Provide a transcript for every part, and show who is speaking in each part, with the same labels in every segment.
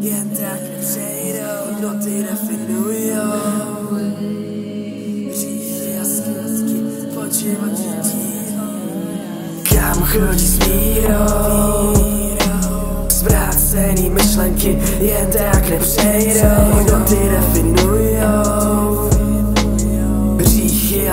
Speaker 1: jen tak přejdou, noty definujou. Říchy a skutky dílou. Kam chodí s mírou? Zvrácený myšlenky jen tak nepřejdou, noty definujou.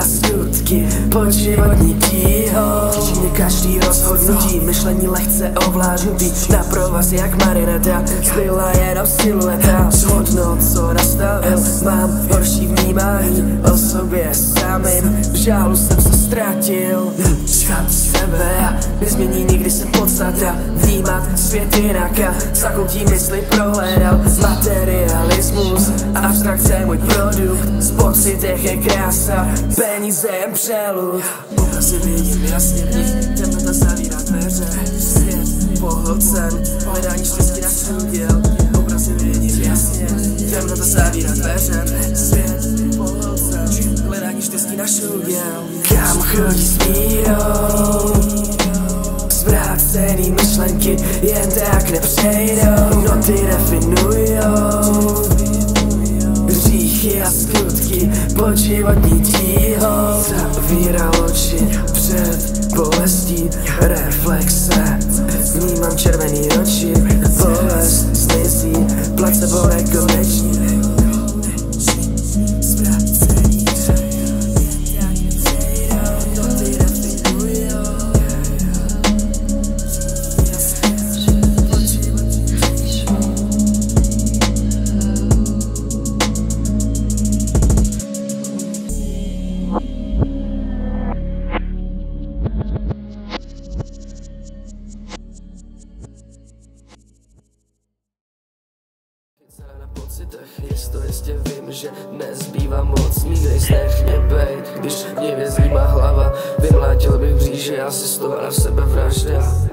Speaker 1: Hříchy a skutky pod životní tíhou Čině každý rozhodnutí, myšlení lehce ovládnutý Na provaz jak marineta, zbyla jenom silueta. Zhodno, co nastavil, mám horší vnímání O sobě samým, v žálu jsem se ztratil. Sám sebe a nezmění nikdy jsem podstata. Vnímat svět jinak a zakoutí mysli prohledal Materialismus, abstrakce je můj produkt. Z pocitech je krása, peníze jen přelud. Obrazy vidím jasně v nich, temnota zavírá dveře. Svět pohlcen, hledání štěstí na děl. Obrazy vidím jasně, temnota zavírá dveře Kam chodí s mírou? Zvrácený myšlenky jen tak nepřejdou. Noty definujou? Hříchy a skutky pod životní tíhou. Zavíral oči před bolestí reflexe. Vnímám červený pocitech, jisto jistě vím, že nezbývá moc Mít snech mě bejt, když mě vězí má hlava. Vymlátil bych bříže, z toho na sebe vražda